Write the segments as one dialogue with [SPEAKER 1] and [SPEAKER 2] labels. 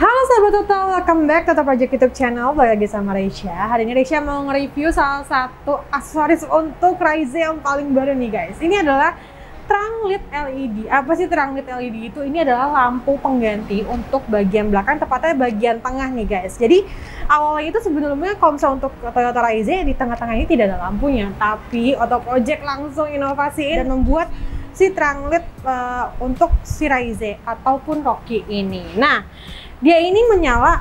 [SPEAKER 1] Halo sahabat Total, welcome back to Project YouTube channel. Balik lagi sama Reisha. Hari ini Reisha mau nge-review salah satu aksesoris untuk Raize yang paling baru nih guys. Ini adalah terang lit LED. Apa sih terang lit LED itu? Ini adalah lampu pengganti untuk bagian belakang, tepatnya bagian tengah nih guys. Jadi awalnya itu sebenarnya kalau misalnya untuk Toyota Raize di tengah-tengah ini tidak ada lampunya, tapi Auto Project langsung inovasiin dan membuat si terang lit uh, untuk si Raize ataupun Rocky ini. Nah, dia ini menyala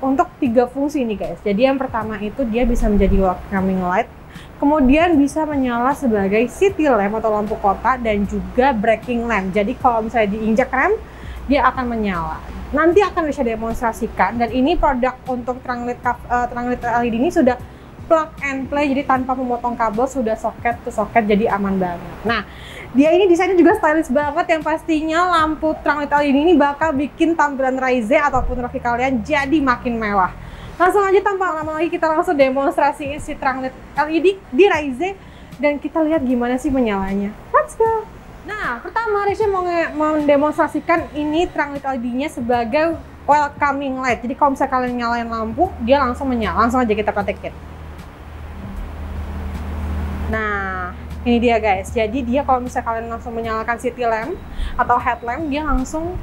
[SPEAKER 1] untuk tiga fungsi nih guys. Jadi yang pertama itu dia bisa menjadi welcoming light, kemudian bisa menyala sebagai city lamp atau lampu kota dan juga braking lamp. Jadi kalau misalnya diinjak rem, dia akan menyala. Nanti akan bisa demonstrasikan dan ini produk untuk terang lit, uh, lit LED ini sudah plug and play jadi tanpa memotong kabel sudah soket ke soket jadi aman banget. Nah, dia ini desainnya juga stylish banget yang pastinya lampu terang LED ini bakal bikin tampilan Raize ataupun Rocky kalian jadi makin mewah. Langsung aja tanpa lama lagi kita langsung demonstrasi si terang LED di Raize dan kita lihat gimana sih menyalanya. Let's go! Nah, pertama Raize mau mendemonstrasikan ini terang LED-nya sebagai welcoming light. Jadi kalau misalnya kalian nyalain lampu, dia langsung menyala. Langsung aja kita praktekin. Nah, ini dia guys. Jadi dia kalau misalnya kalian langsung menyalakan city lamp atau headlamp, dia langsung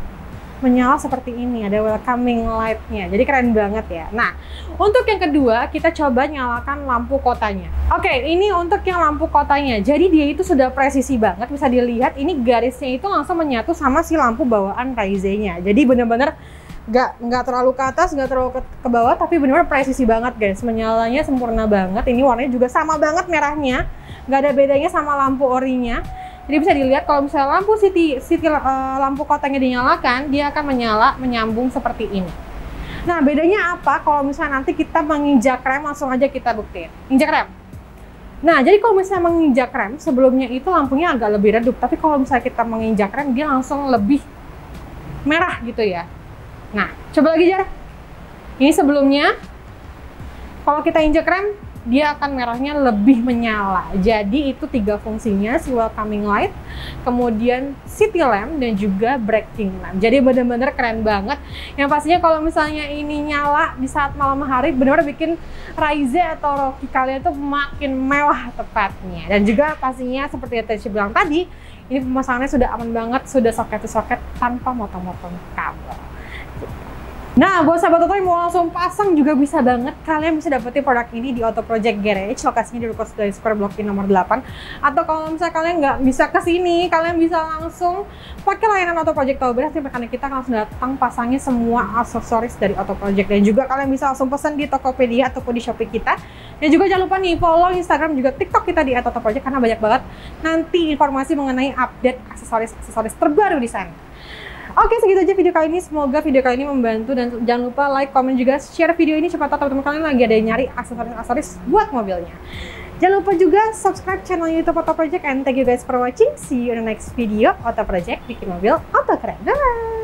[SPEAKER 1] menyala seperti ini. Ada welcoming light-nya. Jadi keren banget ya. Nah, untuk yang kedua, kita coba nyalakan lampu kotanya. Oke, ini untuk yang lampu kotanya. Jadi dia itu sudah presisi banget. Bisa dilihat ini garisnya itu langsung menyatu sama si lampu bawaan Raize-nya. Jadi bener-bener nggak nggak terlalu ke atas nggak terlalu ke, ke bawah tapi benar-benar presisi banget guys menyalanya sempurna banget ini warnanya juga sama banget merahnya nggak ada bedanya sama lampu orinya jadi bisa dilihat kalau misalnya lampu city city uh, lampu kotanya dinyalakan dia akan menyala menyambung seperti ini nah bedanya apa kalau misalnya nanti kita menginjak rem langsung aja kita buktiin injak rem Nah, jadi kalau misalnya menginjak rem, sebelumnya itu lampunya agak lebih redup. Tapi kalau misalnya kita menginjak rem, dia langsung lebih merah gitu ya. Nah, coba lagi Jar. Ini sebelumnya, kalau kita injek rem, dia akan merahnya lebih menyala. Jadi itu tiga fungsinya, si welcoming light, kemudian city lamp, dan juga braking lamp. Jadi benar-benar keren banget. Yang pastinya kalau misalnya ini nyala di saat malam hari, benar-benar bikin Raize atau Rocky kalian tuh makin mewah tepatnya. Dan juga pastinya seperti yang tadi bilang tadi, ini pemasangannya sudah aman banget, sudah soket-soket tanpa motong-motong kabel. Nah, buat sahabat Toto yang mau langsung pasang juga bisa banget. Kalian bisa dapetin produk ini di Auto Project Garage, lokasinya di Ruko dari Super Block in nomor 8. Atau kalau misalnya kalian nggak bisa ke sini, kalian bisa langsung pakai layanan Auto Project Tower. Nanti mekanik kita langsung datang pasangnya semua aksesoris dari Auto Project. Dan juga kalian bisa langsung pesan di Tokopedia ataupun di Shopee kita. Dan juga jangan lupa nih follow Instagram juga TikTok kita di Auto Project karena banyak banget nanti informasi mengenai update aksesoris-aksesoris terbaru di sana. Oke, segitu aja video kali ini. Semoga video kali ini membantu dan jangan lupa like, comment juga share video ini siapa tahu teman-teman kalian lagi ada yang nyari aksesoris-aksesoris buat mobilnya. Jangan lupa juga subscribe channel YouTube Auto Project and thank you guys for watching. See you in the next video Auto Project bikin mobil auto keren. Bye.